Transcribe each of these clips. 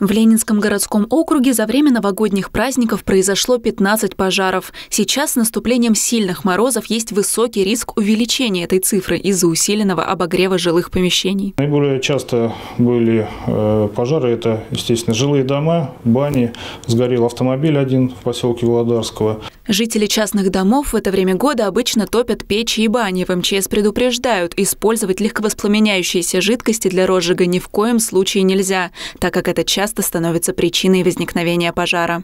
В Ленинском городском округе за время новогодних праздников произошло 15 пожаров. Сейчас с наступлением сильных морозов есть высокий риск увеличения этой цифры из-за усиленного обогрева жилых помещений. Наиболее часто были э, пожары. Это, естественно, жилые дома, бани. Сгорел автомобиль один в поселке Володарского. Жители частных домов в это время года обычно топят печи и бани. В МЧС предупреждают, использовать легковоспламеняющиеся жидкости для розжига ни в коем случае нельзя, так как это часто становится причиной возникновения пожара.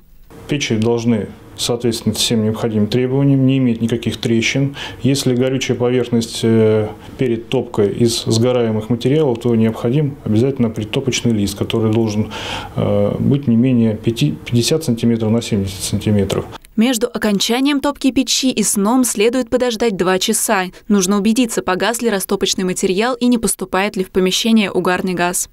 Печи должны соответствовать всем необходимым требованиям, не иметь никаких трещин. Если горючая поверхность э, перед топкой из сгораемых материалов, то необходим обязательно притопочный лист, который должен э, быть не менее 50 см на 70 см. Между окончанием топки печи и сном следует подождать два часа. Нужно убедиться, погас ли растопочный материал и не поступает ли в помещение угарный газ.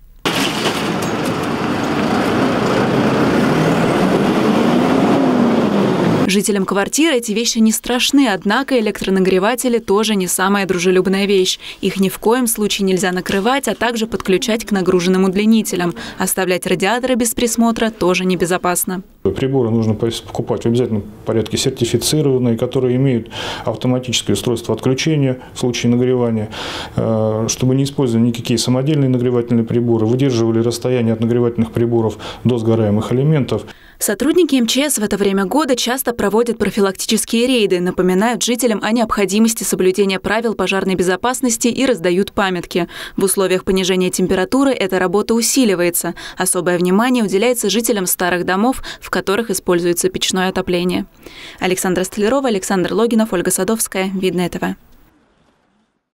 Жителям квартиры эти вещи не страшны, однако электронагреватели тоже не самая дружелюбная вещь. Их ни в коем случае нельзя накрывать, а также подключать к нагруженным удлинителям. Оставлять радиаторы без присмотра тоже небезопасно. Приборы нужно покупать в обязательном порядке сертифицированные, которые имеют автоматическое устройство отключения в случае нагревания, э, чтобы не использовали никакие самодельные нагревательные приборы, выдерживали расстояние от нагревательных приборов до сгораемых элементов. Сотрудники МЧС в это время года часто проводят профилактические рейды, напоминают жителям о необходимости соблюдения правил пожарной безопасности и раздают памятки. В условиях понижения температуры эта работа усиливается. Особое внимание уделяется жителям старых домов, в которых используется печное отопление. Александра Столярова, Александр Логинов, Ольга Садовская. Видно этого.